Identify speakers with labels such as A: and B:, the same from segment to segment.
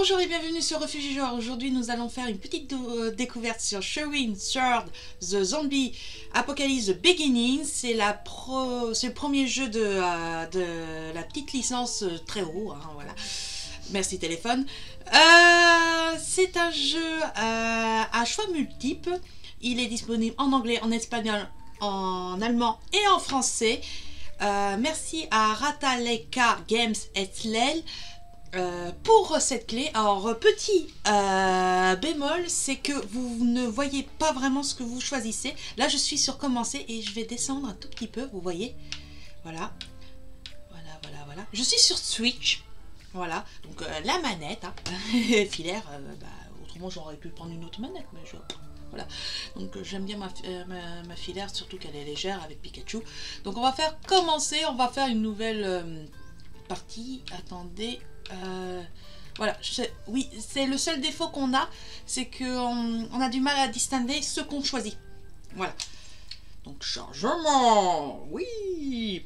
A: Bonjour et bienvenue sur Refuge Joueur. Aujourd'hui, nous allons faire une petite euh, découverte sur Sherwin Third The Zombie Apocalypse Beginning. C'est le premier jeu de, euh, la petite licence euh, très haut. Hein, voilà. Merci téléphone. C'est un jeu à choix multiples. Il est disponible en anglais, en espagnol, en allemand et en français. merci à Rataleka Games et euh, pour cette clé, alors petit euh, bémol, c'est que vous ne voyez pas vraiment ce que vous choisissez. Là, je suis sur commencer et je vais descendre un tout petit peu, vous voyez. Voilà, voilà, voilà, voilà. Je suis sur Switch, voilà. Donc euh, la manette, hein. filaire, bah, autrement j'aurais pu prendre une autre manette, mais je... Voilà, donc j'aime bien ma, ma, filaire, surtout qu'elle est légère avec Pikachu. Donc on va faire commencer, on va faire une nouvelle partie. Attendez, euh, voilà, oui, c'est le seul défaut qu'on a, c'est qu'on on a du mal à distinguer ce qu'on choisit. Voilà. Donc chargement, oui.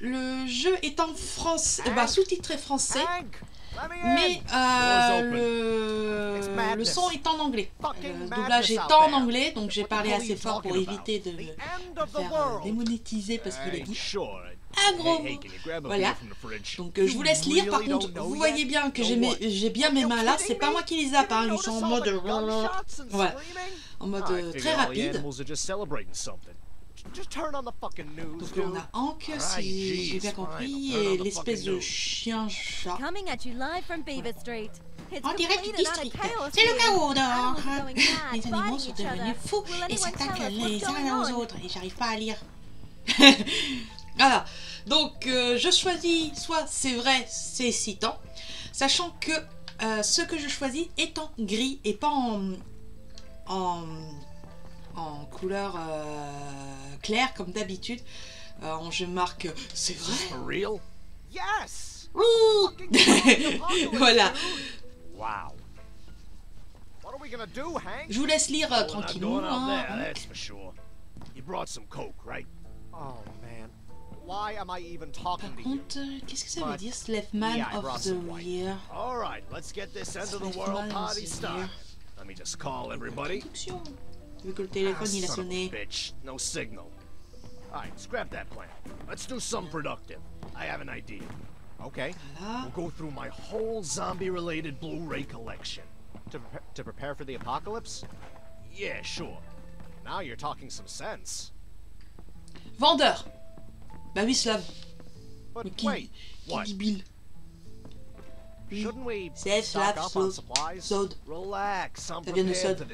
A: Le jeu est en français, bah, sous-titré français, mais euh, le, son est en anglais. Le doublage est en anglais, donc j'ai parlé assez fort pour éviter de me faire euh, démonétiser parce qu'il est dit un gros Voilà. Donc euh, je vous laisse lire. Par contre, vous voyez bien que j'ai bien mes mains là. C'est pas moi qui les zappe. Hein. Ils sont en mode... Voilà. En mode euh, très rapide. Donc on a Hank, si j'ai bien compris, et l'espèce de chien-chat. En direct du district. C'est le chaos dehors. Les animaux sont devenus fous et s'attaquent les uns aux autres. Et j'arrive pas à lire. Voilà. Donc, euh, je choisis soit c'est vrai, c'est excitant, sachant que euh, ce que je choisis est en gris et pas en, en, couleur euh, claire comme d'habitude. je marque c'est vrai. Yes. voilà. Wow. Je vous laisse lire tranquillement. Hein. Oh man. Why am I even talking Par contre, qu'est-ce que ça veut dire Slaveman yeah, of the Year All right, let's get this end of the world party started. Let me just call everybody. Vu que le téléphone il a ah, sonné. Bitch, no signal. All right, scrap that plan. Let's do some productive. I have an idea. Okay. We'll go through my whole zombie-related Blu-ray collection. To, pre to prepare for the apocalypse? Yeah, sure. Now you're talking some sense. Vendeur Bah oui, Slav. Mais qui, qui oui. C'est Slav, Sod. Ça vient de Sod.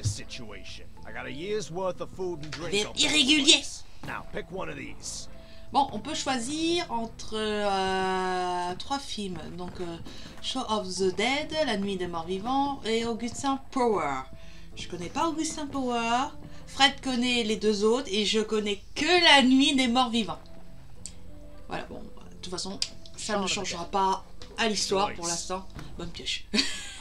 A: irrégulier. Bon, on peut choisir entre euh, trois films. Donc, euh, Show of the Dead, La Nuit des Morts Vivants et Augustin Power. Je connais pas Augustin Power. Fred connaît les deux autres et je connais que La Nuit des Morts Vivants. Voilà, bon, de toute façon, ça ne changera pas à l'histoire pour l'instant. Bonne pioche.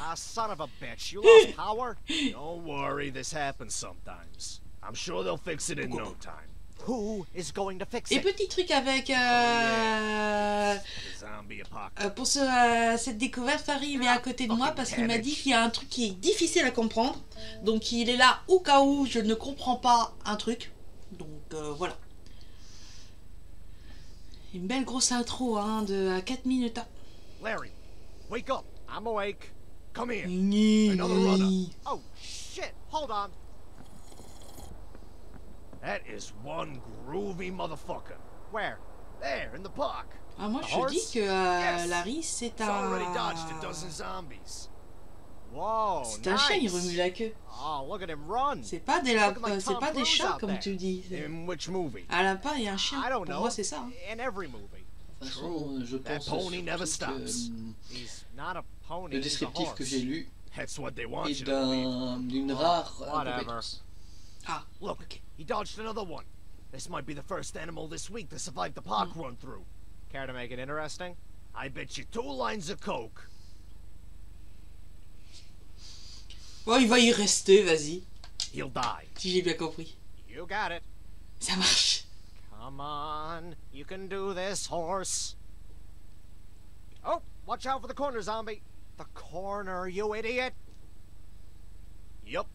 A: ah, son of a bitch, you lost power? Don't worry, this happens sometimes. I'm sure they'll fix it in no time. Who is going to fix it? Et petit truc avec euh, euh, pour ce, euh, cette découverte, Farid est à côté de moi parce qu'il m'a dit qu'il y a un truc qui est difficile à comprendre. Donc il est là au cas où je ne comprends pas un truc. Donc euh, voilà. Une belle grosse intro, hein, de 4 minutes. Larry, wake up. I'm awake. Come here. Another runner. Oh, shit. Hold on. That is one groovy motherfucker. Where? There, in the park. Ah, moi, je dis que euh, Larry, c'est un... already dodged a dozen zombies. C'est un chien, il remue la queue. Oh, c'est pas des, la... Euh, c'est pas des chats comme tu dis. Un lapin et un chien. Pour moi, c'est ça. Hein. De toute façon, je pense que le descriptif que j'ai lu est d'une rare incompétence. Ah, look, okay. he dodged another one. This might be the first animal this week to survive the park mm. run through. Care to make it interesting? I bet you two lines of coke. Oh, il va y rester, vas-y. Si j'ai bien compris. You got it. Ça marche. Come on, you can do this, horse. Oh, watch out for the corner, zombie.
B: the corner, you idiot!
C: Yep.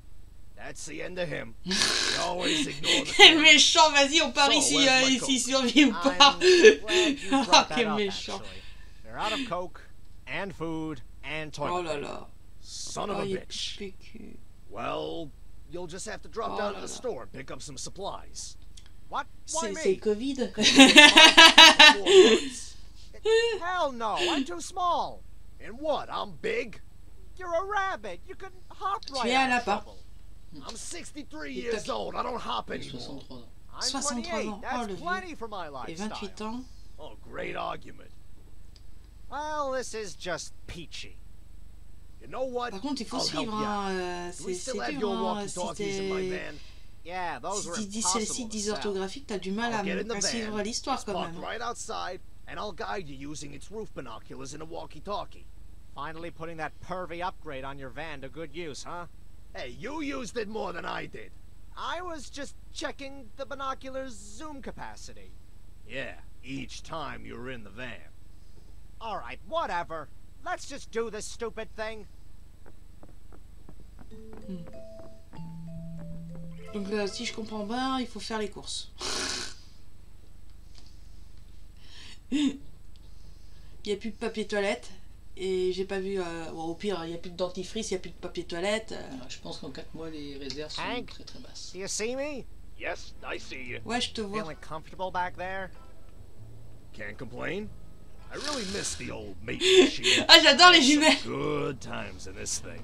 C: That's the end of him. He always ignore the
A: Quel méchant, vas-y, on
C: So,
A: euh, s'il survit ou pas.
B: that
A: quel méchant.
B: They're out of coke, and food, and
A: Oh
B: toilet
A: là
B: paper.
A: là.
C: Son of
A: Oh,
C: a bitch. Well, you'll just have to drop
A: Oh
C: down to the store and pick up some supplies.
B: What? Why me?
A: Covid.
B: Hell no, I'm too small.
C: And what? I'm big?
B: You're a rabbit. You can hop right out of trouble.
C: I'm 63 years old. I don't hop anymore.
D: 63 ans.
B: I'm 28. That's
A: Oh, le
B: plenty for my lifestyle.
A: 28 ans.
C: Oh, great argument.
B: Well, this is just peachy.
C: You know what?
A: Par contre, il faut
C: I'll
A: suivre. Hein, euh, c'est dur. Hein, si t'es-
C: van?
B: Yeah, those
A: si
B: were
A: tu dis
B: impossible
A: celle-ci
B: to sell.
A: dysorthographique, t'as du mal à,
C: I'll get in the
A: à suivre l'histoire quand même.
C: right outside, and I'll guide you using its roof binoculars and a walkie-talkie.
B: Finally putting that pervy upgrade on your van to good use, huh?
C: Hey, you used it more than I did.
B: I was just checking the binoculars' zoom capacity.
C: Yeah, each time you were in the van.
B: Alright, whatever. Let's just do this stupid thing.
A: Donc euh, si je comprends bien, il faut faire les courses. Il n'y a plus de papier toilette. Et j'ai pas vu. euh, bon, au pire, il n'y a plus de dentifrice, il n'y a plus de papier toilette. euh.
D: Ah, Je pense qu'en 4 mois, les réserves sont
B: Hank?
D: très très basses.
B: Do you see me?
C: Yes, I see you.
A: Ouais, je te vois.
B: Feeling comfortable back there?
C: Can't complain. I really miss the old mate machine.
A: Ah, j'adore les jumelles
C: Good times in this thing.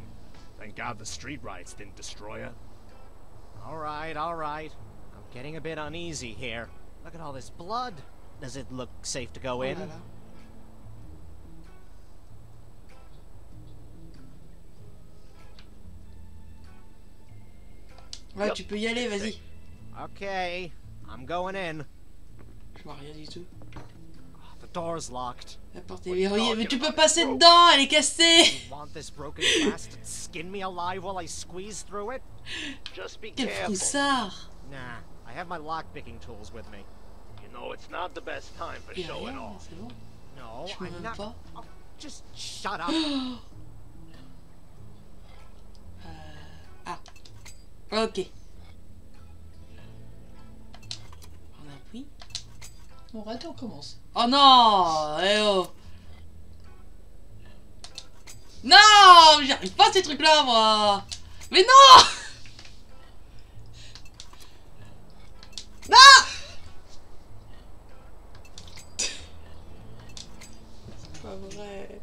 C: Thank God the street riots didn't destroy her.
B: Alright, alright. I'm getting a bit uneasy here. Look at all this blood. Does it look safe to go in?
A: là là. Ouais,
C: Yep.
A: tu peux y aller, vas-y.
B: Okay, I'm going in.
A: Je vois rien du tout.
B: The door's locked.
A: La porte est
C: you
A: verrouillée. Mais
C: talking
A: tu peux
C: about?
A: passer dedans, elle est cassée
B: You want this broken glass to skin me alive while I squeeze through it?
C: Just be
A: Quel
C: careful.
A: froussard
B: Nah, I have my lockpicking tools with me.
C: You know, it's not the best time for
A: Il y a
C: showing
A: rien,
C: off.
A: bon.
B: No,
A: Je
B: I'm not.
A: pas.
B: Oh, just shut up.
A: Ah. Ok.
D: Bon, arrête, on commence.
A: Oh non Eh oh. Non J'y arrive pas à ces trucs-là, moi. Mais non. Non. C'est pas vrai.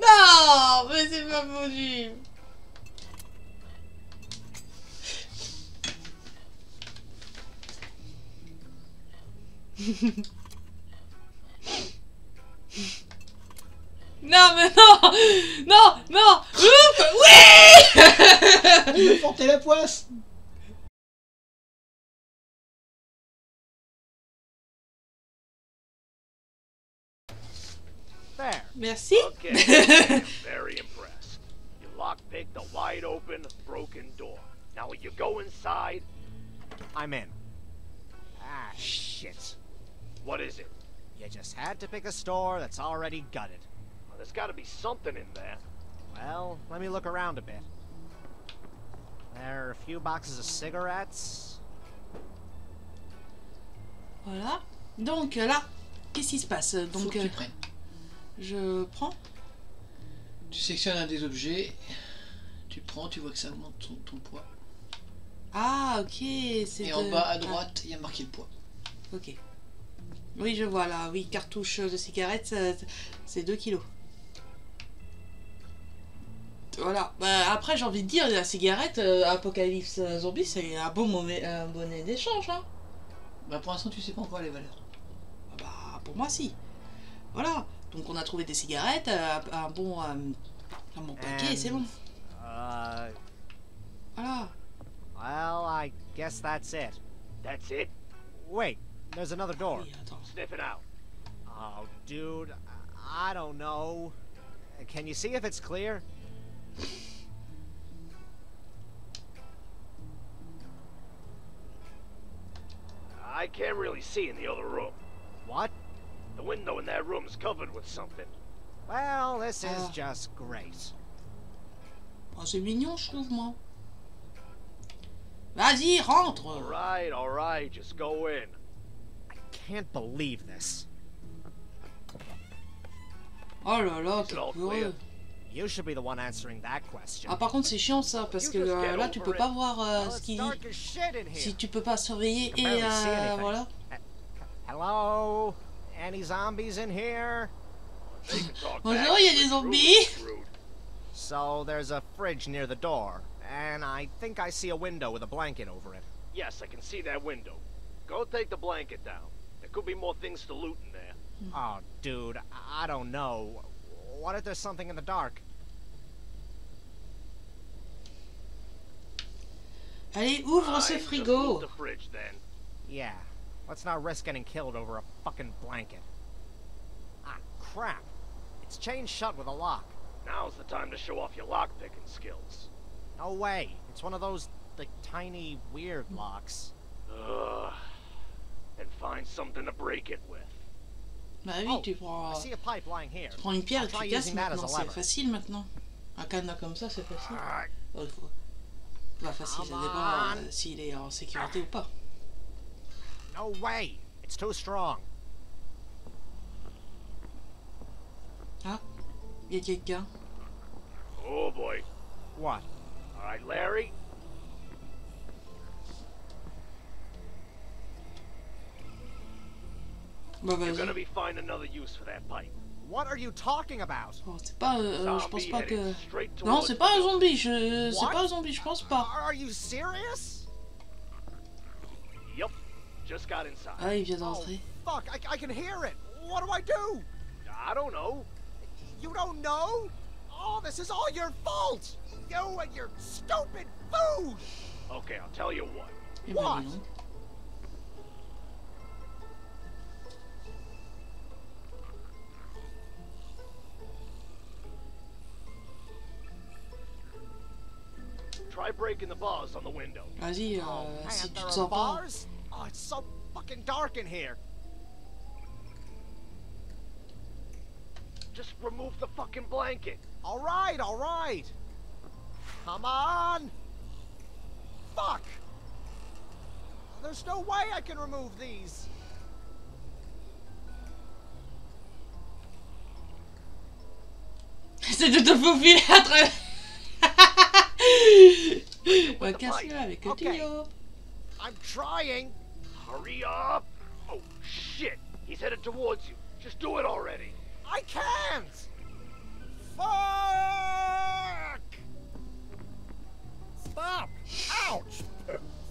A: Non Mais c'est pas possible Non, mais non Non Non Ouf Oui
D: Il veut porter la poisse
B: There.
A: Merci
C: Okay, very impressed. You lockpicked the wide open, broken door. Now will you go inside?
B: I'm in. Ah, shit.
C: What is it?
B: You just had to pick a store that's already gutted.
C: Well, there's gotta be something in there.
B: Well, let me look around a bit. There are a few boxes of cigarettes.
A: Voilà. Donc là, qu'est-ce qui se passe?
D: Faut
A: Donc
D: que
A: euh,
D: tu prennes.
A: je prends.
D: Tu sélectionnes un des objets, tu prends, tu vois que ça augmente ton, ton poids.
A: Ah ok, c'est
D: Et
A: de-
D: en bas à
A: ah,
D: droite, il y a marqué le poids.
A: ok. Oui, je vois là. Oui, cartouche de cigarette, ça- c'est 2 kilos. Voilà. Bah, après, j'ai envie de dire, la cigarette, euh, Apocalypse Zombie, c'est un bon mauvais, un d'échange. Hein.
D: Bah pour l'instant, tu sais pas encore les valeurs.
A: Ah Bah, pour moi, si. Voilà. Donc, on a trouvé des cigarettes, euh, un bon, euh, un bon paquet, et c'est bon.
B: Uh,
A: Voilà.
B: well, I guess that's it.
C: That's it?
B: Wait, there's another door.
A: Oui.
C: Sniff it out.
B: Oh, dude, I I don't know. Can you see if it's clear?
C: I can't really see in the other room.
B: What?
C: The window in that room's covered with something.
B: Well, this is
A: Ah.
B: just great.
A: Oh, c'est mignon, je trouve, moi. Vas-y, rentre
C: Alright, alright, just go in.
B: I can't believe this.
A: Oh là là, quel
C: all
A: peureux.
C: clear?
B: You should be the one answering that question.
A: Ah, par contre, c'est chiant ça, parce que euh, là, tu peux pas voir euh, ce
B: it's
A: qu'il dit.
B: dark as shit in
A: Si tu peux pas surveiller et euh, voilà.
B: Hello? Any zombies in here?
C: They can talk
A: Bonjour, il y a des zombies.
C: rude, rude.
B: So there's a fridge near the door, and I think I see a window with a blanket over it.
C: Yes, I can see that window. Go take the blanket down. There could be more things to loot in there.
B: Oh, dude, I I don't know. What if there's something in the dark?
A: Allez, ouvre
C: Fine,
A: ce
C: just
A: frigo.
C: loot the fridge then.
B: Yeah, let's not risk getting killed over a fucking blanket. Ah, crap. It's chained shut with a lock.
C: Now's the time to show off your lockpicking skills.
B: No way. It's one of those, like, tiny, weird locks.
C: Ugh. And find something to break it with.
A: Bah oui,
B: Oh,
A: tu
B: I
A: prends,
B: see a pipe lying here.
A: tu prends une pierre
B: I'll
A: et tu casses
B: using that as a
A: maintenant. C'est facile maintenant. Un cadenas comme ça, c'est facile.
B: Ah,
A: Oh, faut- Bah facile, ça
B: Come
A: dépend
B: on.
A: euh, s'il est en sécurité ou pas.
B: no way. It's too strong.
A: Il y a quelqu'un.
C: Oh boy.
B: What?
C: Alright, Larry.
A: Bah
C: You're gonna be finding another use for that pipe.
B: What are you talking about?
A: Oh, c'est pas, euh, je pense
C: Zombie
A: pas que.
C: heading straight
A: Non,
C: towards
A: c'est
C: the
A: pas un zombie. Je, c'est
B: What?
A: pas un zombie. Je pense pas.
B: Are you serious?
C: Yep. Just got inside.
A: Ah, il vient
B: Oh, fuck, I, I can hear it. What do I do?
C: I don't know.
B: You don't know? Oh, this is all your fault. You and your stupid food.
C: Okay, I'll tell you what.
A: Eh
B: What?
C: Try breaking the bars on the window.
A: Vas-y, uh,
B: Oh,
A: euh,
B: man,
A: si tu te sens pas.
B: Oh, it's so fucking dark in here.
C: Just remove the fucking blanket.
B: All right, all right. Come on. Fuck. There's no way I can remove these.
A: C'est de te faufiler à travers. Bah, casse-le avec le
B: Ok.
A: tuyau.
B: I'm trying.
C: Hurry up! Oh, shit! He's headed towards you. Just do it already.
B: I can't. Fuck.
E: Stop! Ouch!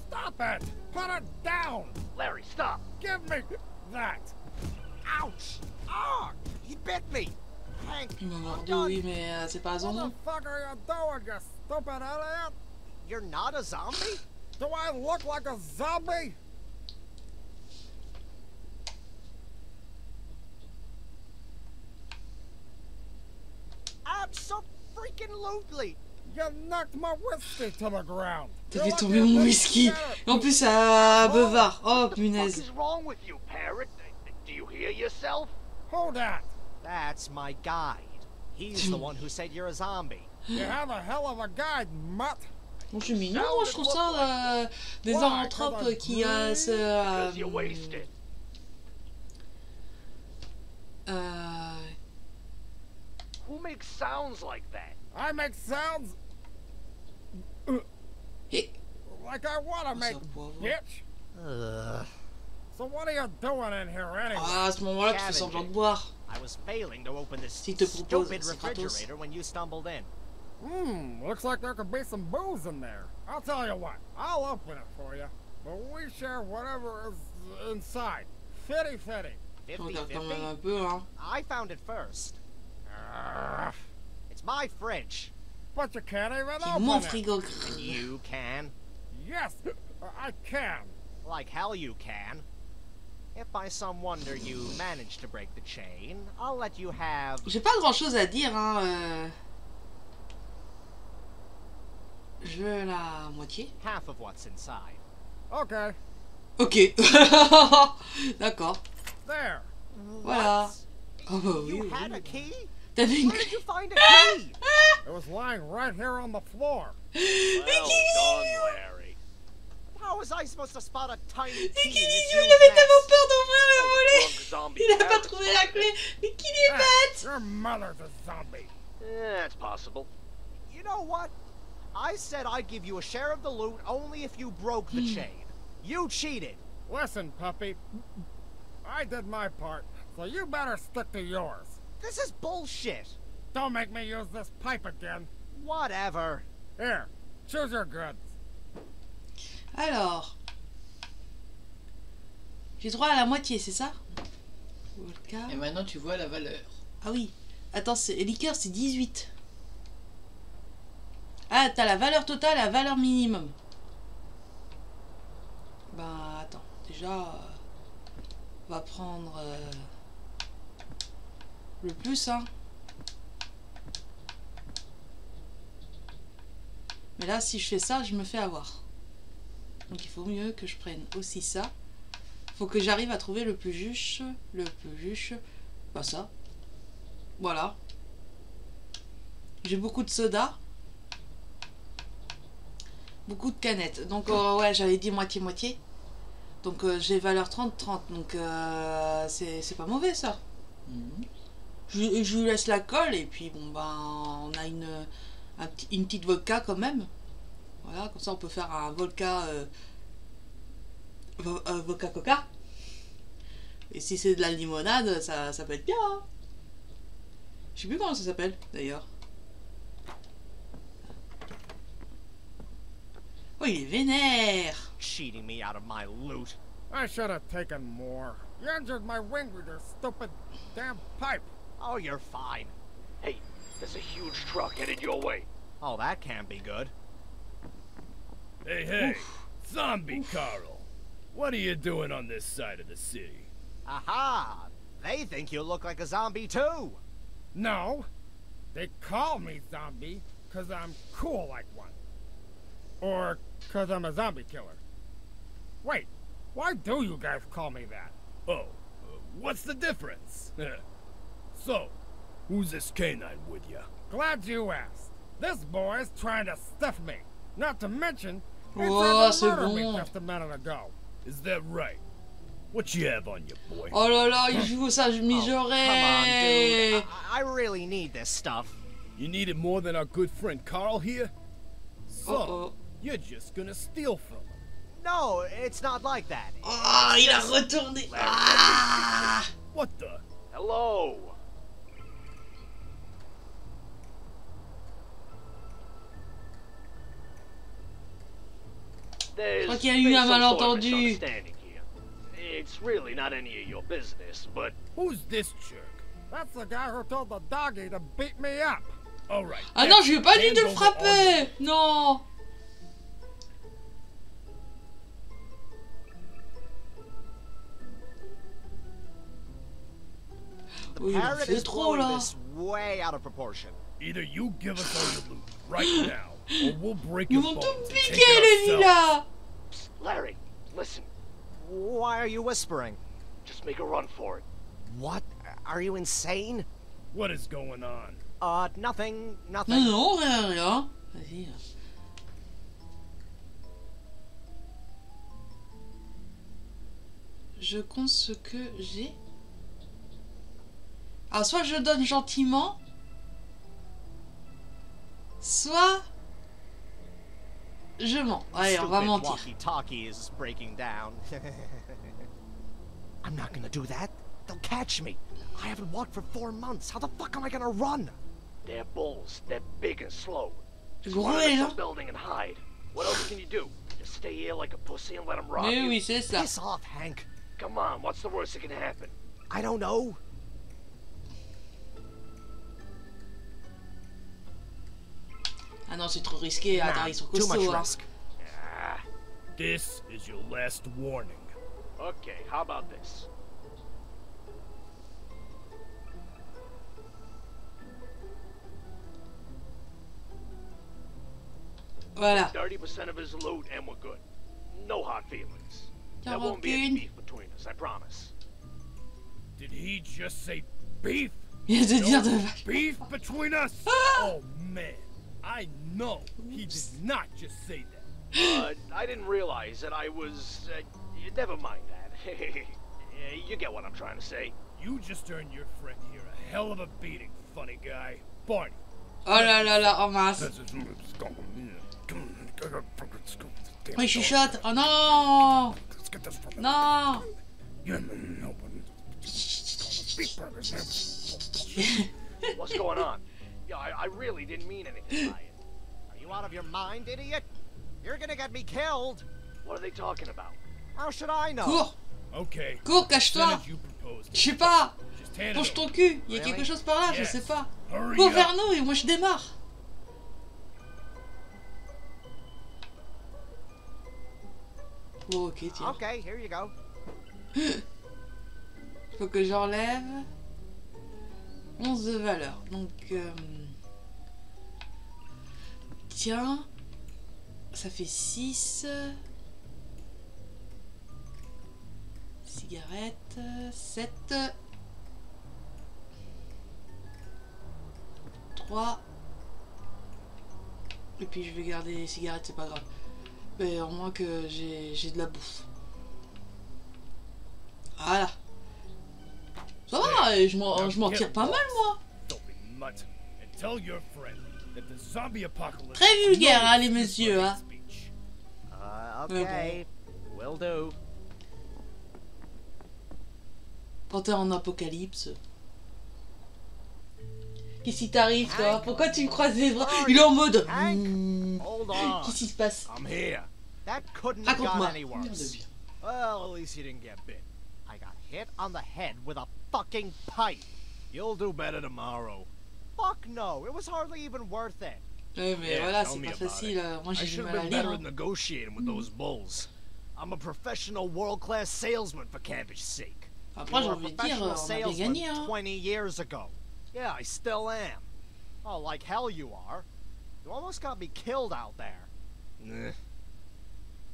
E: Stop it! Put it down!
C: Larry, stop!
E: Give me that!
B: Ouch. Ah, he bit me. Hank, I'm done.
A: oui, mais c'est pas un
E: What the fuck are you doing, you stupid idiot?
B: You're not a zombie?
E: Do I look like a zombie?
B: Absolutely.
E: You knocked my whiskey to the ground.
A: T'as
E: You're
A: fait
E: lucky
A: tomber
E: I
A: mon whisky.
E: get
A: Et
E: it.
A: en plus, à Bevard. Oh, oh
C: What the fuck
A: punaise.
C: is wrong with you, parrot? Do you hear yourself?
E: Who that?
B: That's my guide. He's the one who said you're a zombie.
E: You have a hell of a guide, mutt.
A: Bon, c'est mignon, moi, je trouve ça euh, des
E: Ouais,
A: zoanthropes
E: comme un
A: qui euh, se. euh,
C: you wasted.
A: euh,
C: Who makes sounds like that?
E: I make sounds
A: Et.
E: like I want to
A: Oh,
E: make,
A: ça,
E: bitch.
B: Ugh.
E: So what are you doing in here anyway?
A: Ah, à ce moment-là, tu fais semblant de boire.
B: I was failing to open this
A: Si te propose,
B: stupid refrigerator when you stumbled in.
E: Hmm, looks like there could be some booze in there. I'll tell you what, I'll open it for you. But we share whatever is inside. Fitty fitty.
A: Je
B: 50 50.
A: même un peu, hein.
B: I found it first.
E: Arrgh.
B: It's my fridge.
E: But you can't even
A: C'est mon
E: open it.
A: frigo.
B: And you can.
E: Yes, I can.
B: Like hell you can. If by some wonder you manage to break the chain, I'll let you have
A: J'ai pas grand chose à dire, hein. euh. Je la moitié.
B: half of what's inside.
E: Okay,
A: Ok. D'accord.
E: there.
A: Voilà.
B: What?
A: Oh bah oui,
B: You
A: oui.
B: had a key?
A: T'avais une
B: Where did you find a key?
E: It was lying right here on the floor.
C: Well done, Larry.
B: How was I supposed to spot a tiny key
A: qu'il
B: in this
A: il
B: huge
A: avait tellement
B: mess?
A: peur d'ouvrir le
C: Well, oh,
A: volet
C: drunk zombie
A: Il a pas
C: parents
A: trouvé la
C: found
A: clé
C: it.
A: Mais qu'il est
E: Hey,
A: bête
E: your mother's a zombie.
C: Yeah, it's possible.
B: You know what? I said I'd give you a share of the loot only if you broke the chain. You cheated.
E: Listen, puppy. I did my part, so you better stick to yours.
B: This is bullshit.
E: Don't make me use this pipe again.
B: Whatever.
E: Here, choose your goods.
A: Alors... J'ai droit à la moitié, c'est ça?
D: Et maintenant, tu vois la valeur.
A: Ah oui. Attends, c'est- liqueur, c'est 18. Ah, t'as la valeur totale, la valeur minimum. Ben, attends. Déjà, euh, on va prendre euh, le plus, hein. Mais là, si je fais ça, je me fais avoir. Donc il faut mieux que je prenne aussi ça. Faut que j'arrive à trouver le plus juste. Le plus juste. Pas ça. Voilà. J'ai beaucoup de soda. Beaucoup de canettes. Donc euh, ouais, j'avais dit moitié-moitié. Donc euh, j'ai valeur 30-30. Donc euh, c'est pas mauvais ça.
D: Mhm.
A: Je, je lui laisse la colle et puis bon ben on a une, un une petite vodka quand même. Voilà, comme ça on peut faire un vodka vo- vodka coca. Et si c'est de la limonade, ça, ça peut être bien. hein. Je sais plus comment ça s'appelle d'ailleurs. Oh il est vénère.
B: Cheating me out of my loot.
E: I should have taken more. You injured my wing with your stupid damn pipe.
B: Oh, you're fine.
C: Hey, there's a huge truck headed your way.
B: Oh, that can't be good.
F: Hey, hey, Zombie Carl. What are you doing on this side of the city?
B: Aha! They think you look like a zombie too.
E: No. They call me zombie because I'm cool like one. Or because I'm a zombie killer. Wait, why do you guys call me that?
F: Oh, uh, what's the difference? so, who's this canine with you?
E: Glad you asked. This boy's trying to stuff me. Not to mention, he
A: Oh,
E: tried
A: c'est
E: to murder me
A: bon.
E: just a minute ago.
F: Is that right? What you have on you, boy?
A: Oh là là, il joue ça, je
B: Oh, come on, dude. I, I really need this stuff.
F: You need it more than our good friend Carl here? So,
A: Oh oh.
F: You're just gonna steal from him.
B: No, it's not like that.
A: Oh, il a retourné. Ah
F: What the?
C: Hello.
A: Crois qu'il y a eu un malentendu.
C: It's really not any of your business, but
F: Who's this jerk?
E: That's the guy who told the doggy to beat me up.
F: Alright.
A: Ah non, je lui ai pas dit de le
F: all
A: frapper Non
B: The
A: Oui,
B: parrot is
A: trop
B: blowing
A: là
B: this way out of proportion.
F: Either you give us all your loot right now, or we'll break
A: Ils
F: your
A: vont
F: bones
A: tout
F: and take
A: piquer les
F: it ourselves.
C: Larry, listen.
B: Why are you whispering?
C: Just make a run for it.
B: What? Are you insane?
F: What is going on?
B: Uh, nothing, nothing.
A: non, rien, rien. Vas-y. Je compte ce que j'ai. Alors, soit je donne gentiment, soit je mens. Allez, on va mentir.
B: walkie-talkie is breaking down. I'm not gonna do that. They'll catch me. I haven't walked for four months. How the fuck am I gonna run?
C: They're bulls. They're big and slow. Just run into
A: là.
C: some building and hide. What else can you do? Just stay here like a pussy and let them rob
A: Mais
C: you?
A: oui, c'est ça.
B: Piss off, Hank.
C: Come on, what's the worst that can happen?
B: I don't know.
A: Ah non, c'est trop risqué. Attends, ils sont
B: too much
A: costauds. hein.
B: risk.
C: Ah,
F: This is your last warning.
C: okay, how about this?
A: Voilà.
C: 30% of his loot and we're good. No hard feelings. There won't be any beef between us, I promise.
F: Did he just say beef?
A: Il vient de dire de
F: No
A: vache.
F: beef between us? oh man, I know he did not just say that.
C: Uh, I didn't realize that I was. Uh, never mind that. you get what I'm trying to say.
F: You just earned your friend here a hell of a beating, funny guy. Barney.
A: Oh là là là, oh mince.
F: Damn
A: Oh, il chuchote. Oh non
F: Let's get this from
A: Non
C: What's going on? Yeah, I, I really didn't mean anything by it.
B: Are you out of your mind, idiot? You're gonna get me killed.
C: What are they talking about?
B: How should I know?
A: Cours
F: Okay.
A: Cours, cache-toi. Je sais pas Penche ton cul Il y a quelque chose par là, je sais pas. Cours vers nous et moi je démarre Oh, ok, tiens.
B: Okay, here you go.
A: Faut que j'enlève 11 de valeur. Donc, euh, tiens, ça fait 6. Cigarette, 7. 3. Et puis je vais garder les cigarettes, c'est pas grave. Mais au moins que j'ai j'ai de la bouffe. Voilà. Ça va, je m'en tire pas mal, moi. Très vulgaire, hein, les messieurs, hein.
B: hein.
A: Euh,
B: okay. Will do.
A: Panthère en apocalypse. Qu'est-ce qui t'arrive, toi? Pourquoi tu me croises les bras? Il est en mode... Hmm, qu'est-ce qui se passe? Raconte-moi.
B: Well, at least you didn't get. I got hit on the head with a fucking pipe. You'll do better tomorrow. Fuck no, it was hardly even worth it.
A: Ouais, mais
B: Yeah,
A: voilà,
B: tell
A: c'est
B: me
A: pas
B: about
A: facile. Moi
B: I
A: j'ai du
B: should have
A: mal à
B: been
A: lire.
B: better
A: hein.
B: at negotiating with those bulls. I'm a professional world-class salesman for cabbage sake.
A: Après, j'ai
B: You were a
A: envie de dire,
B: professional
A: on a
B: salesman
A: gagné. Hein.
B: 20 years ago. Yeah, I still am. Oh, like hell you are. You almost got me killed out there. Nah.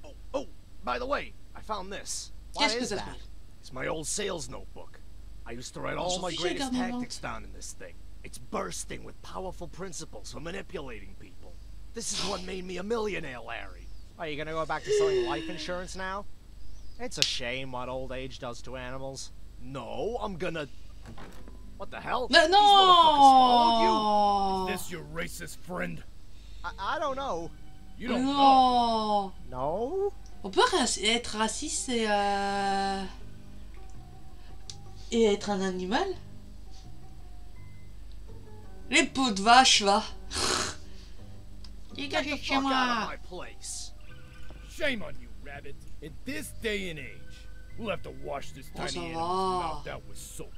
B: Oh, oh, by the way, I found this. What is
A: ça
B: that?
A: Fait
B: It's my old sales notebook. I used to write all my greatest tactics down in this thing. It's bursting with powerful principles for manipulating people. This is what made me a millionaire, Larry. Are you gonna go back to selling life insurance now? It's a shame what old age does to animals. No, I'm gonna. What the hell?
A: No!
B: These motherfuckers followed you?
A: non
F: This your racist friend?
B: I, I don't know.
F: You don't know.
A: Non
B: No?
A: On peut raci- être raciste et, euh... et être un animal. Les peaux de vache, va. Dégagez de chez moi.
F: Shame on you, Rabbit. In this day and age, we'll have to wash this
A: Oh,
F: tiny animal's mouth out with soap.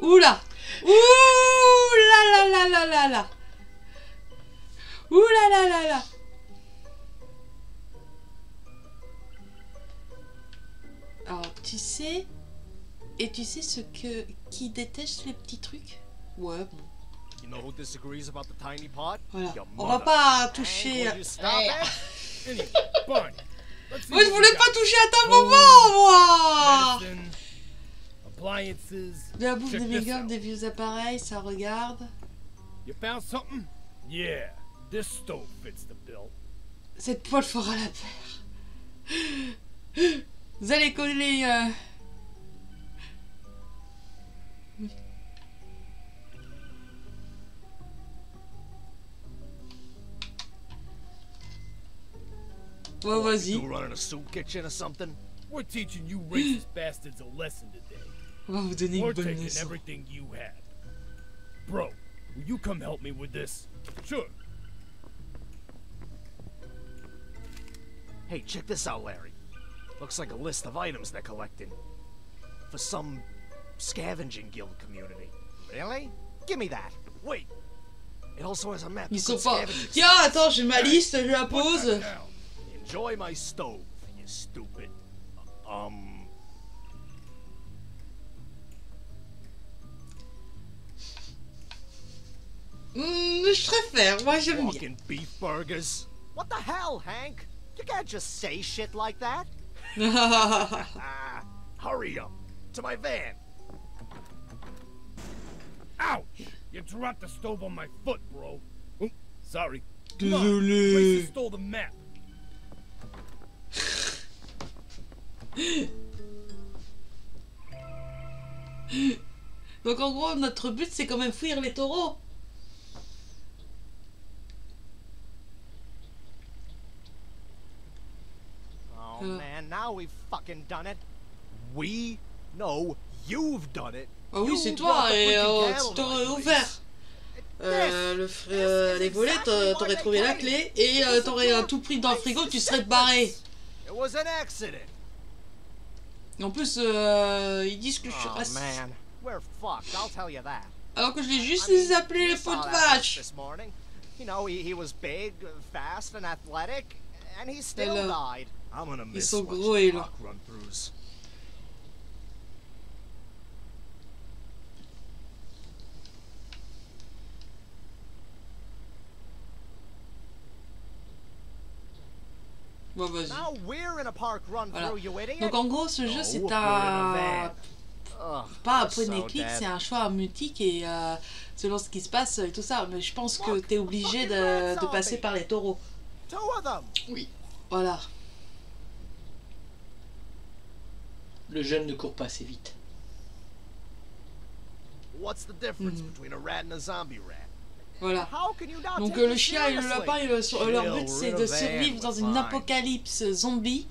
A: Oula. Ouh là là là là là là Ouh là là là là Alors, tu sais... Et tu sais ce que... Qui déteste les petits trucs? Ouais, bon.
B: You know who disagrees about the tiny pot?
A: Voilà. On va pas toucher...
F: see
A: Moi, je voulais pas toucher à ta maman, moi. De la bouffe, des
F: out.
A: des vieux appareils, ça regarde.
F: You found something? Yeah, this stove fits the bill.
A: Cette poêle fera la paire. Vous allez coller... euh, Ouais, vas-y.
B: You running a soup kitchen or something?
F: We're teaching you racist bastards a lesson today.
A: On va vous donner une
F: We're
A: bonne
F: taking
A: leçon.
F: everything you have. Bro, will you come help me with this? Sure.
B: Hey, check this out, Larry. Looks like a list of items they're collecting. For some scavenging guild community. Really? Give me that. Wait. It also has a map
A: Ils
B: of
A: sont
B: good
A: pas...
B: scavenging
A: Tiens, attends, j'ai ma liste, je la pose.
B: Enjoy my stove, you stupid. Um.
A: Hmm, je préfère, moi j'aime bien.
B: Fucking beef burgers. What the hell, Hank? You can't just say shit like that. Ah, hurry up. To my van.
E: Ouch! You dropped the stove on my foot, bro. Oh, sorry. Come on,
D: Désolé.
E: stole the map.
A: Donc en gros, notre but c'est quand même fuir les taureaux.
B: Oh
A: Uh.
B: Man, now we've fucking done it. We? No, you've done it.
A: Oui, c'est toi, et euh, tu t'aurais ouvert euh, le euh, les volets, t'a- t'aurais trouvé la clé et euh, t'aurais euh, tout pris dans le frigo, tu serais barré.
B: It was an accident.
A: En plus, euh, ils disent que je suis
B: Oh
A: raciste. Alors que je l'ai juste les appelés les pots de vache.
B: This ils
A: sont gros et
B: lents.
A: Bon, vas-y. Voilà. Donc en gros, ce jeu, c'est un... Pas un point and click, c'est un choix mutique et euh, selon ce qui se passe et tout ça. Mais je pense que
B: tu
A: es obligé de, de passer par les taureaux.
D: Oui.
A: Voilà.
D: Le jeune ne court pas assez vite.
A: Voilà. Donc le chien et le lapin, euh, euh, leur but c'est de survivre dans une apocalypse zombie.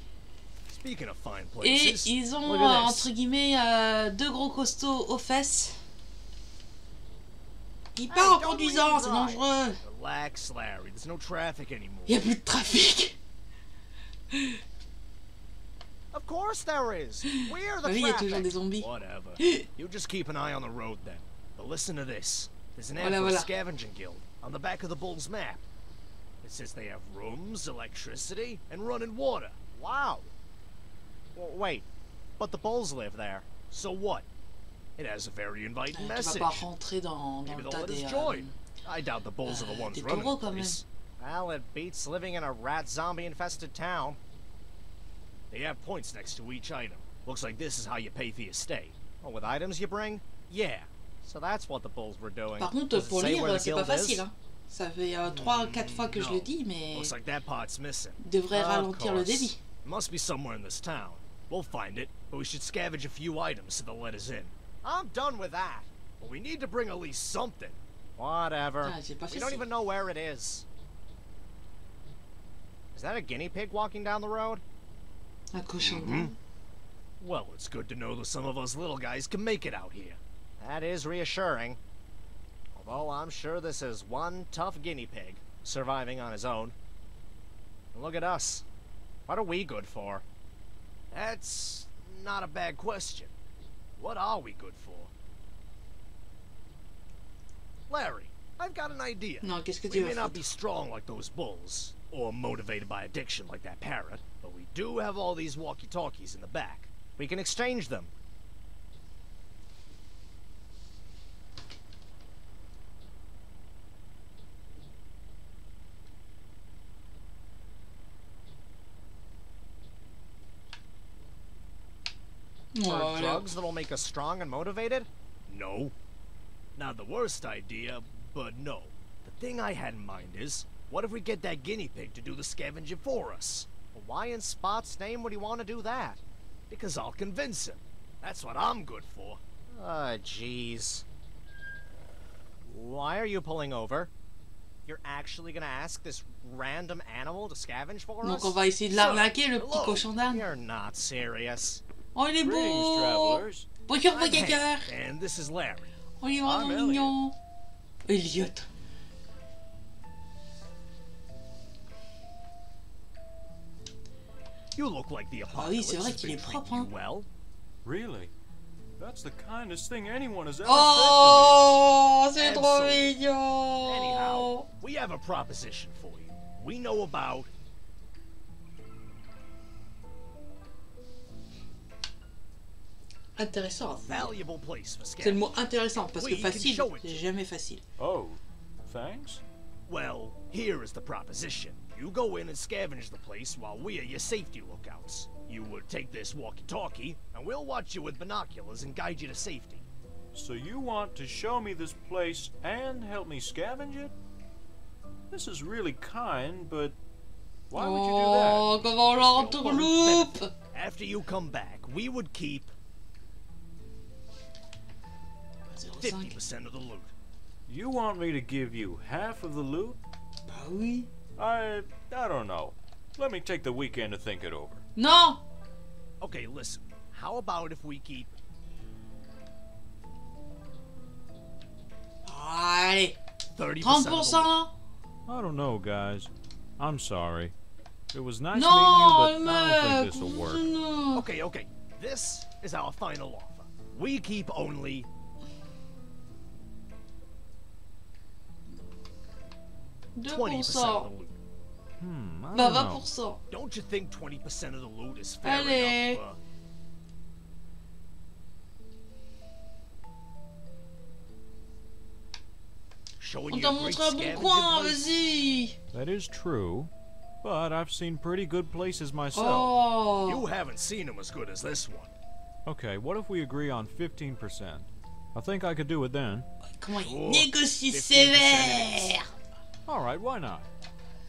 A: Et ils ont, euh, entre guillemets, deux gros costauds aux fesses. Il part en conduisant, c'est dangereux. Il n'y a plus de trafic.
B: Of course there is. We're the
A: Ah oui, il y a toujours
B: traffic.
A: des zombies.
B: Whatever. you just keep an eye on the road then. But listen to this. There's an ad
A: Voilà, voilà.
B: scavenging guild on the back of the Bull's map. It says they have rooms, electricity, and running water. Wow. Well, wait, but the Bulls live there. So what? It has a very inviting
A: Tu
B: message.
A: pas rentrer dans, dans
B: Maybe they'll let
A: des...
B: us
A: euh,
B: join. I doubt the Bulls are the
A: euh,
B: ones
A: des
B: running
A: taureaux,
B: the
A: quand
B: place. Well, it beats living in a rat zombie infested town. They have points next to each item. Looks like this is how you pay for your stay. Oh, with items you bring? Yeah. So that's what the bulls were doing.
A: Par contre,
B: Does it
A: pour lire, c'est pas
B: guild is?
A: facile. Hein. Ça fait 3-4 fois que je le dis, mais
B: Looks like that part's missing.
A: devrait ralentir le débit.
B: It must be somewhere in this town. We'll find it, but we should scavenge a few items so they'll let us in. I'm done with that. But we need to bring at least something. Whatever.
A: Ah,
B: we don't
A: facile.
B: even know where it is. Is that a guinea pig walking down the road?
A: Un cochon
B: Mm-hmm. Well, it's good to know that some of us little guys can make it out here. That is reassuring. Although I'm sure this is one tough guinea pig, surviving on his own. And look at us. What are we good for? That's not a bad question. What are we good for? Larry, I've got an idea.
A: Non, qu'est-ce
B: We may not be strong like those bulls, or motivated by addiction like that parrot, but we do have all these walkie-talkies in the back. We can exchange them.
A: Voilà.
B: drugs that'll make us strong and motivated? No. Not the worst idea, but no. The thing I had in mind is, what if we get that guinea pig to do the scavenging for us? Well, why in Spot's name would he want to do that? Because I'll convince him. That's what I'm good for. Ah, jeez. Why are you pulling over? You're actually gonna ask this random animal to scavenge for
A: Donc
B: us?
A: on va essayer de l'arnaquer, le petit cochon d'Inde.
B: You're not serious.
A: Oh, il est
F: Greetings,
A: beau
F: travelers.
A: Bonjour,
B: I'm
A: voyageur
B: Hank, and this is Larry.
A: Oh, il est
F: I'm
A: vraiment
F: Elliot.
A: mignon Elliot
B: You look like the
A: Ah oui, c'est
B: apocalypse
A: vrai qu'il est propre,
B: treating
A: hein.
B: you well.
F: Really? That's the kindest thing anyone has ever
A: Oh, c'est trop mignon
B: Anyhow, we have a proposition for you. We know about
A: Intéressant.
B: valuable place for
A: C'est le mot intéressant, parce que facile,
B: show it
A: c'est jamais facile.
F: said. Oh, thanks?
B: Well, here is the proposition. You go in and scavenge the place while we are your safety lookouts. You would take this walkie-talkie, and we'll watch you with binoculars and guide you to safety.
G: So you want to show me this place and help me scavenge it? This is really kind, but why would you do that?
A: Oh, comment l'entourloupe
B: After you come back, we would keep 50% of the loot.
G: You want me to give you half of the loot?
A: Bah oui.
G: I I don't know. Let me take the weekend to think it over.
A: No.
B: Okay, listen. How about if we keep
A: Allez
B: 30% of the loot?
A: 30%
G: I don't know, guys. I'm sorry. It was nice
A: Non,
G: meeting you, but I don't think this will work.
A: Non
B: Okay, okay. This is our final offer. We keep only 20% of
A: 2%.
B: the loot.
G: Hmm, I
A: Bah
G: don't
A: 20%.
B: Don't you think 20% of the loot is fair
A: Allez.
B: enough? Showing
A: On
B: you
A: t'a
B: a great
A: montré un bon coin, vas-y
G: That is true, but I've seen pretty good places myself.
A: Oh
B: You haven't seen them as good as this one.
G: Okay, what if we agree on 15%? I think I could do it then.
A: Comment il
B: Sure.
A: négocie
B: 15%
A: sévère
G: Alright, why not?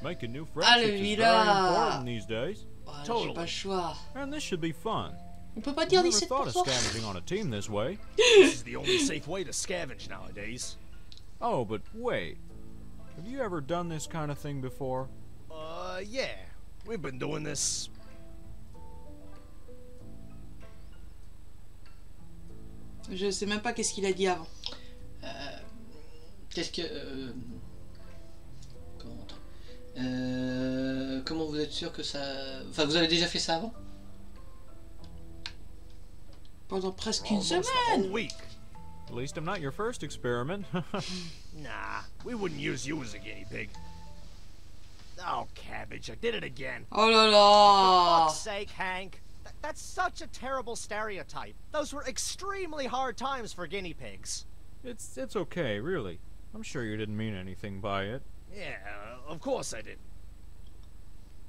G: Making new
A: Ah, le
G: friendships is very
A: villa.
G: important these days.
A: J'ai
B: Totally.
A: pas le choix.
G: And this should be fun.
A: On peut pas dire
G: Never thought of scavenging on a team this way.
B: This is the only safe way to scavenge nowadays.
G: Oh, but wait. Have you ever done this kind of thing before?
B: Uh, yeah. We've been doing this.
A: Je sais même pas qu'est-ce qu'il a dit avant.
D: Euh, Qu'est-ce que. euh, comment euh, Comment vous êtes sûr que ça. Enfin, vous avez déjà fait ça avant
A: Pendant presque une
B: almost
A: semaine.
B: a week.
G: At least I'm not your first experiment.
B: Nah, we wouldn't use you as a guinea pig. Oh, cabbage, I did it again.
A: Oh là
B: For
A: là
B: fuck's sake, Hank. Th- that's such a terrible stereotype. Those were extremely hard times for guinea pigs.
G: it's it's okay, really. I'm sure you didn't mean anything by it.
B: Yeah, of course I did.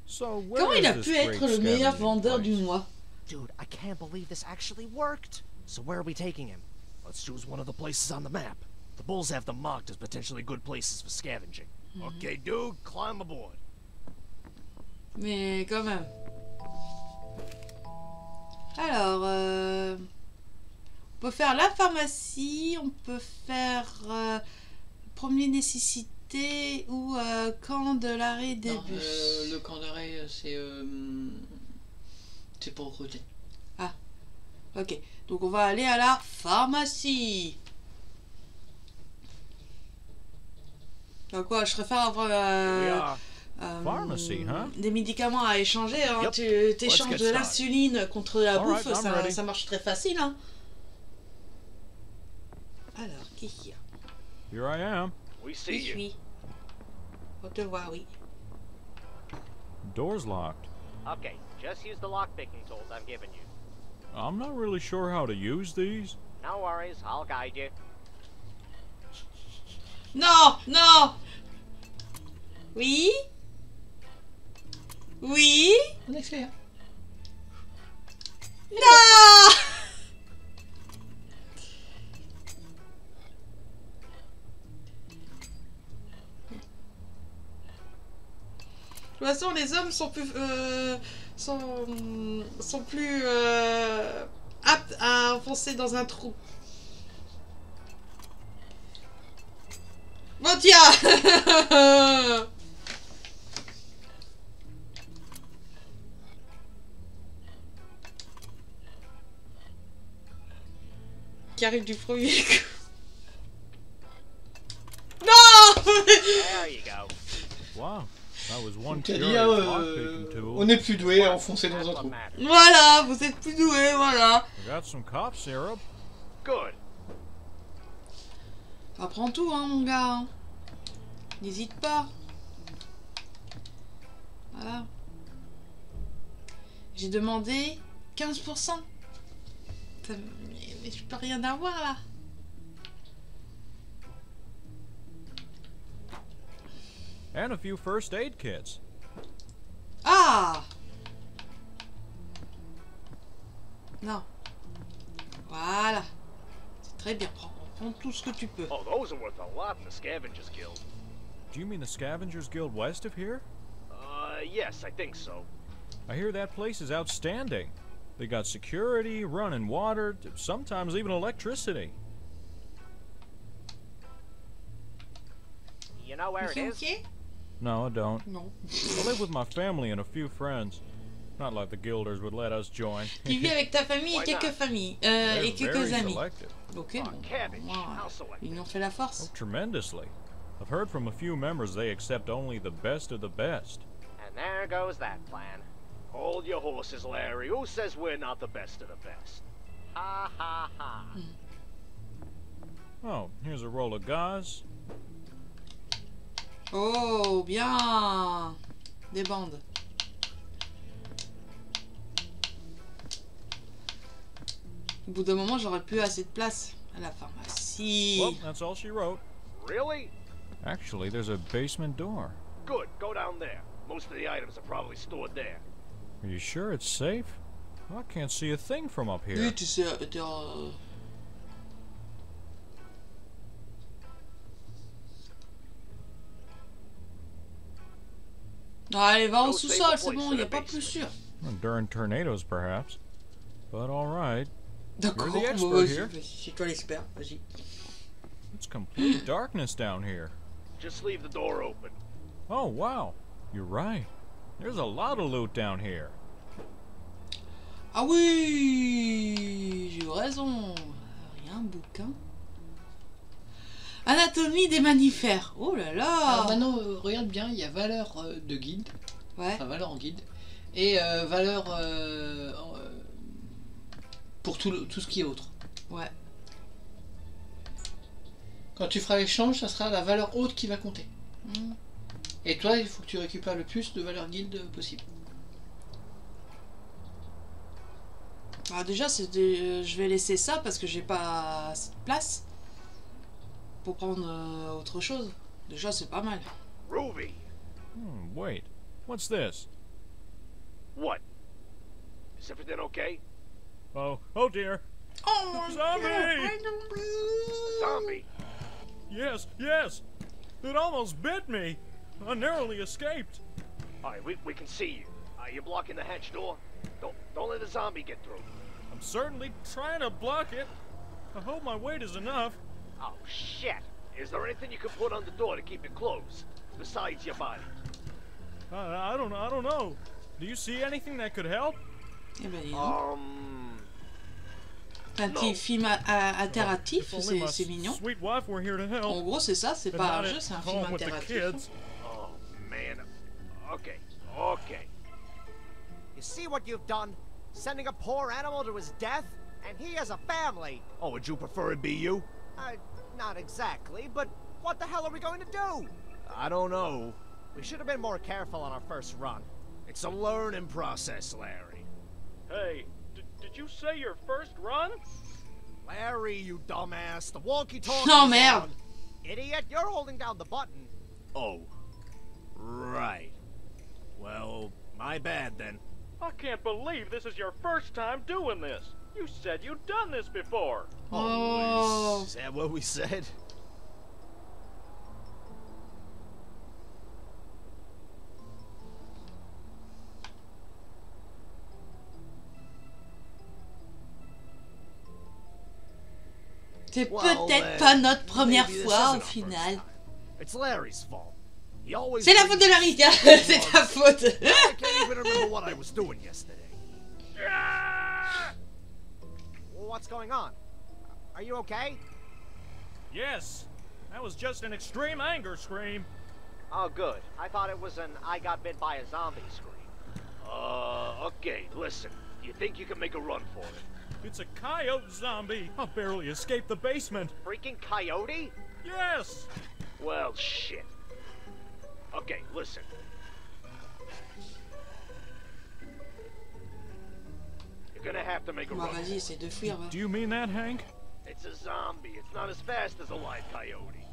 G: So where
A: Comment il a pu être le meilleur vendeur
G: place?
A: du mois?
B: Dude, I can't believe this actually worked. So where are we taking him? Let's choose one of the places on the map. The bulls have them marked as potentially good places for scavenging. Okay, dude, climb aboard.
A: Mais quand même. Alors, euh, on peut faire la pharmacie, on peut faire euh, premier nécessité ou euh, camp de l'arrêt des
D: Non,
A: bus?
D: euh, Le camp d'arrêt, euh, c'est. euh, C'est pour recruter.
A: Ok, donc on va aller à la pharmacie. Bah quoi, je préfère avoir euh, euh,
G: Pharmacy, hein?
A: des médicaments à échanger. Hein. Tu t'échanges
B: get
A: de l'insuline contre la
G: All
A: bouffe,
G: right,
A: ça, ça marche très facile. Hein. Alors, qu'il y a?
G: Here I am.
C: We see
A: Oui,
C: you.
A: oui. On te voit, oui.
G: Door's locked.
H: Okay, just use the lockpicking tools I've given you.
G: I'm not really sure how to use these.
H: No worries, I'll guide you.
A: No, no! Oui Oui
D: On accélère.
A: Non toute façon, les hommes sont plus, euh, sont, sont plus euh, aptes à enfoncer dans un trou. Bon tiens Qui arrive du premier coup. Non
H: There you go.
G: Wow,
D: C'est-à-dire, euh,
G: tool.
D: on est plus doué à enfoncer dans un trou.
A: Voilà, vous êtes plus doués, voilà. Apprends tout, hein, mon gars. hein. N'hésite pas. Voilà. J'ai demandé 15%. Ça- mais, mais je peux rien avoir là.
G: And a few first aid kits.
A: Ah Non. Voilà. C'est très bien. Prends, prends tout ce que tu peux.
B: Oh, those are worth a lot in the Scavengers Guild.
G: Do you mean the Scavengers Guild west of here?
B: Uh, yes, I think so.
G: I hear that place is outstanding. They got security, running water, sometimes even electricity.
I: You know where it
A: You
I: is?
A: okay?
G: No, I don't.
A: Non.
G: I live with my family and a few friends. Not like the Guilders would let us join.
A: Tu vis avec ta famille et
B: Why
A: quelques
B: not?
A: familles. Euh, et quelques
G: very
A: amis.
G: selective.
A: Ok,
B: Ah,
A: bon.
B: cabbage.
A: moi, ils nous ont fait la
G: Oh,
A: force.
G: tremendously. I've heard from a few members they accept only the best of the best.
I: And there goes that plan.
B: Hold your horses, Larry. Who says we're not the best of the best?
I: Ha ha ha.
G: Oh, here's a roll of gauze.
A: Oh, bien Des bandes. Au bout d'un moment, j'aurais plus assez de place à la pharmacie.
G: Well, that's all she wrote.
B: Really?
G: Actually, there's a basement door.
B: Good. Go down there. Most of the items are probably stored there.
G: Are you sure it's safe? I can't see a thing from up here.
A: Oui, tu sais, Allez, va au sous-sol, c'est bon, il a
B: the
A: pas plus sûr.
G: Well, During tornadoes, perhaps. But all right.
A: D'accord, c'est toi l'expert, vas-y.
G: It's complete darkness down here.
B: Just leave the door open.
G: Oh, wow. You're right. There's a lot of loot down here.
A: Ah oui, j'ai eu raison. A un bouquin. Anatomie des mammifères. Oh là là.
D: Alors maintenant, euh, regarde bien, il y a valeur euh, de guide,
A: Ouais.
D: enfin valeur en guide, et euh, valeur pour tout, le- tout ce qui est autre.
A: Ouais.
D: Quand tu feras l'échange, ça sera la valeur haute qui va compter.
A: Hmm.
D: Et toi, il faut que tu récupères le plus de valeur guilde possible.
A: Ah, déjà, c'est des- je vais laisser ça parce que j'ai pas assez de place pour prendre euh, autre chose. Déjà, c'est pas mal.
B: Ruby!
G: Hmm, wait. What's this?
B: What? Is everything okay?
G: Oh, oh dear.
A: Oh,
G: Zombie!
B: Zombie!
G: Yes, yes. It almost bit me. I narrowly escaped.
B: Alright, we, we can see you. Are you blocking the hatch door? Don't don't let the zombie get through.
G: I'm certainly trying to block it. I hope my weight is enough.
B: Oh shit! Is there anything you can put on the door to keep it closed? Besides your body?
G: I, I don't I don't know. Do you see anything that could help?
A: Eh ben.
B: Um
A: Un petit film a- a- interactif,
G: If
A: c'est mignon.
G: sweet wife were here to help.
A: En gros, c'est ça, c'est pas
G: not
A: un jeu, c'est un film
G: home with the
A: interactif.
B: Oh man. Okay, okay.
I: You see what you've done? Sending a poor animal to his death? And he has a family.
B: Oh, would you prefer it be you?
I: Uh, not exactly, but what the hell are we going to do?
B: I don't know.
I: We should have been more careful on our first run.
B: It's a learning process, Larry.
J: Hey, did you say your first run?
I: Larry, you dumbass, the walkie-talkie.
A: Oh, merde.
I: Idiot, you're holding down the button.
B: Oh. Right. Well, my bad then.
J: I can't believe this is your first time doing this. You said you'd done this before.
A: Oh.
B: Is that what we said?
A: Pas notre première fois au final.
B: It's Larry's fault.
A: C'est la faute de
B: Larry,
A: c'est ta.
B: I can't even remember what I was doing yesterday.
I: What's going on? Are you okay?
G: Yes. That was just an extreme anger scream.
I: Oh, good. I thought it was an I got bit by a zombie scream.
B: Uh, okay, listen. You think you can make a run for it?
G: It's a coyote zombie. I barely escaped the basement.
I: Freaking coyote?
G: Yes.
B: Well, shit. Okay, listen. gonna have to make a run.
G: Do you mean that, Hank?
B: It's a zombie. It's not as fast as a live coyote.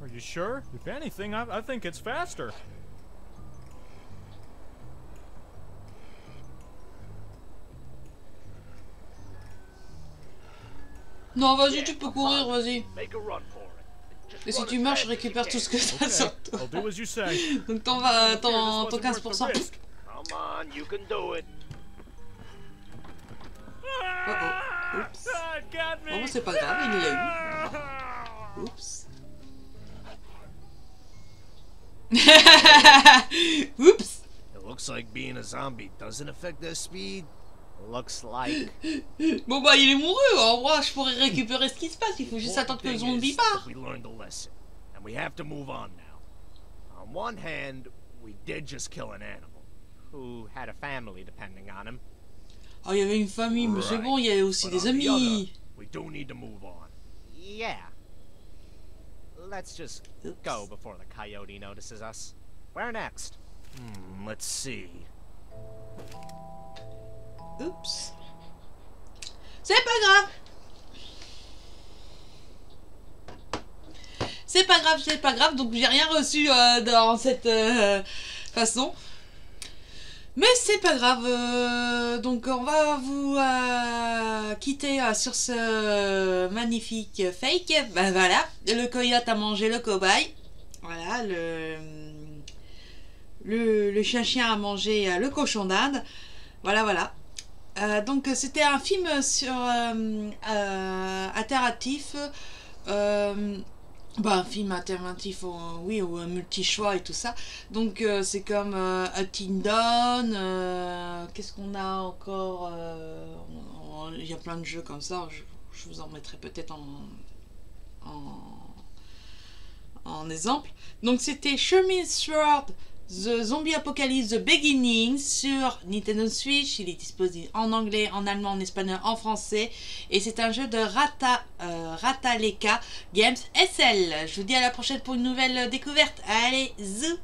G: Are you sure? If anything, I, I think it's faster.
A: Non, vas-y, tu peux courir, vas-y. Et si tu marches, récupère tout ce que t'as sur toi. Donc t'en vas,
F: t'en
A: 15%.
C: Come on.
A: Oh oh. Oups. Bon, c'est pas grave, il l'a eu. Oups. Oups.
B: It looks like being a zombie doesn't affect their speed.
H: Looks like.
A: Bon bah il est mouru, en vrai je pourrais récupérer ce qui se passe, il faut juste attendre que le zombie part.
B: that We learned a lesson, and we have to move on now. On one hand, we did just kill an animal.
H: Who had a family depending on him.
A: Oh il y avait une famille, mais c'est bon, il y avait aussi des amis.
B: other, we do need to move on.
H: Yeah. Let's just
A: Oops.
H: go before the coyote notices us. Where next?
B: Hmm, let's see.
A: Oups. C'est pas grave. C'est pas grave, c'est pas grave, donc j'ai rien reçu euh, dans cette euh, façon. Mais c'est pas grave, euh, donc on va vous euh, quitter euh, sur ce magnifique fake. Ben voilà, le coyote a mangé le cobaye. Voilà, le, le, le chien-chien a mangé le cochon d'Inde. Voilà, voilà. Donc c'était un film sur euh, bah, un film alternatif, oui, ou un multi-choix et tout ça. Donc euh, c'est comme euh, Dawn, euh, qu'est-ce qu'on a encore euh, Il y a plein de jeux comme ça, je, vous en mettrai peut-être en, en, exemple. Donc c'était Sherman Sword, The Zombie Apocalypse The Beginning sur Nintendo Switch. Il est disponible en anglais, en allemand, en espagnol, en français. Et c'est un jeu de Rata, euh, Rataleka Games SL. Je vous dis à la prochaine pour une nouvelle découverte. Allez, zou